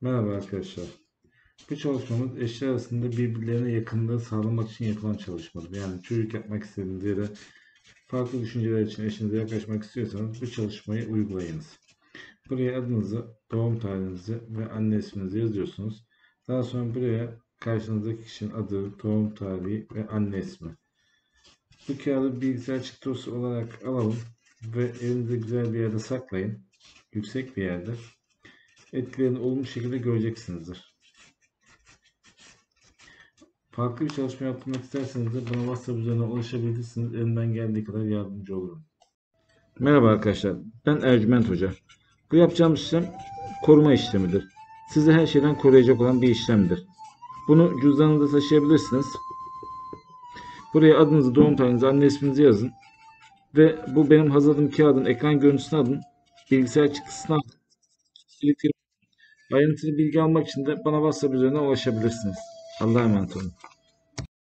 Merhaba arkadaşlar. Bu çalışmamız eşler arasında birbirlerine yakınlığı sağlamak için yapılan çalışmadır. Yani çocuk yapmak istediğiniz ya farklı düşünceler için eşinize yaklaşmak istiyorsanız bu çalışmayı uygulayınız. Buraya adınızı, doğum tarihinizi ve anne isminizi yazıyorsunuz. Daha sonra buraya karşınızdaki kişinin adı, doğum tarihi ve anne ismi. Bu kağıdı bilgisayar çıktısı olarak alalım ve elinizde güzel bir yerde saklayın. Yüksek bir yerde etkilerini olumlu şekilde göreceksinizdir. Farklı bir çalışma yapmak isterseniz de bana WhatsApp üzerinden ulaşabilirsiniz. Elimden geldiği kadar yardımcı olurum. Merhaba arkadaşlar. Ben Ercüment Hoca. Bu yapacağımız işlem koruma işlemidir. Sizi her şeyden koruyacak olan bir işlemdir. Bunu cüzdanınızda taşıyabilirsiniz. Buraya adınızı, doğum tarihinizi, anne isminizi yazın. Ve bu benim hazırladığım kağıdın ekran görüntüsünü alın. Bilgisayar çıktısını alın. Ayrıntılı bilgi almak için de bana WhatsApp üzerinden ulaşabilirsiniz. Allah'a emanet olun.